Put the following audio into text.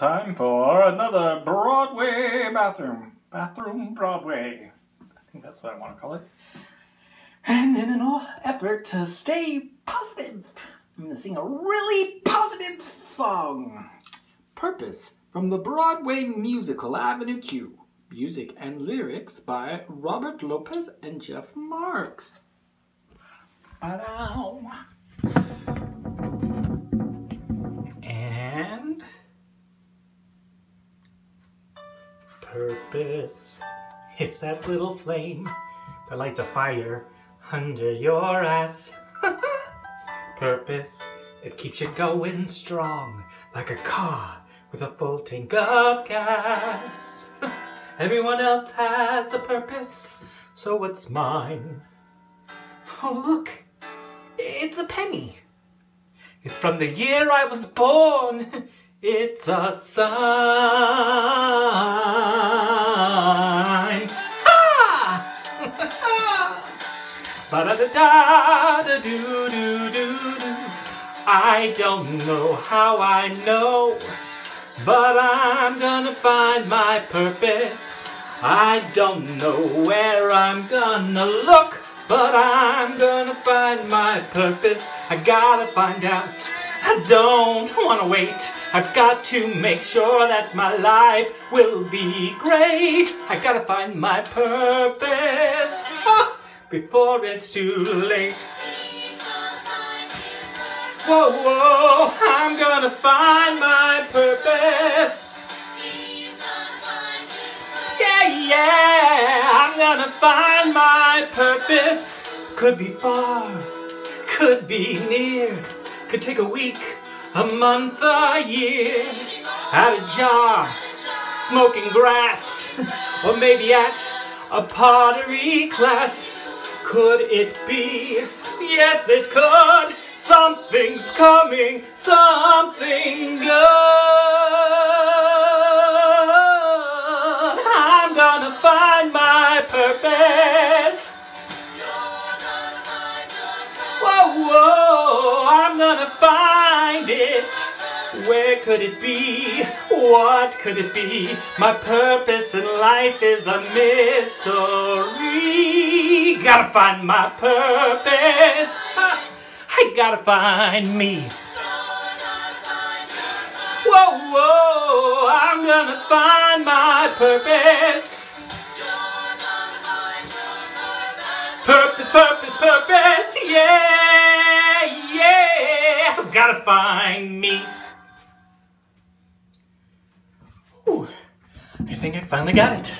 time for another Broadway bathroom. Bathroom Broadway. I think that's what I want to call it. And in an effort to stay positive, I'm going to sing a really positive song. Purpose from the Broadway musical Avenue Q. Music and lyrics by Robert Lopez and Jeff Marx. And purpose. It's that little flame that lights a fire under your ass. purpose. It keeps you going strong like a car with a full tank of gas. Everyone else has a purpose, so what's mine? Oh, look, it's a penny. It's from the year I was born. It's a sign. I don't know how I know. But I'm gonna find my purpose. I don't know where I'm gonna look, but I'm gonna find my purpose. I gotta find out. I don't wanna wait. I've got to make sure that my life will be great. I gotta find my purpose ah! Before it's too late. Whoa, whoa, I'm gonna find my purpose. Yeah, yeah, I'm gonna find my purpose. Could be far, could be near, could take a week, a month, a year. At a job, smoking grass, or maybe at a pottery class. Could it be? Yes, it could. Something's coming, something good. I'm gonna find my purpose. Whoa, whoa, I'm gonna find it. Where could it be? What could it be? My purpose in life is a mystery. Gotta find my purpose. I gotta find me. Whoa, whoa, I'm gonna find my purpose. Purpose, purpose, purpose, yeah, yeah. I've gotta find me. Ooh, I think I finally got it.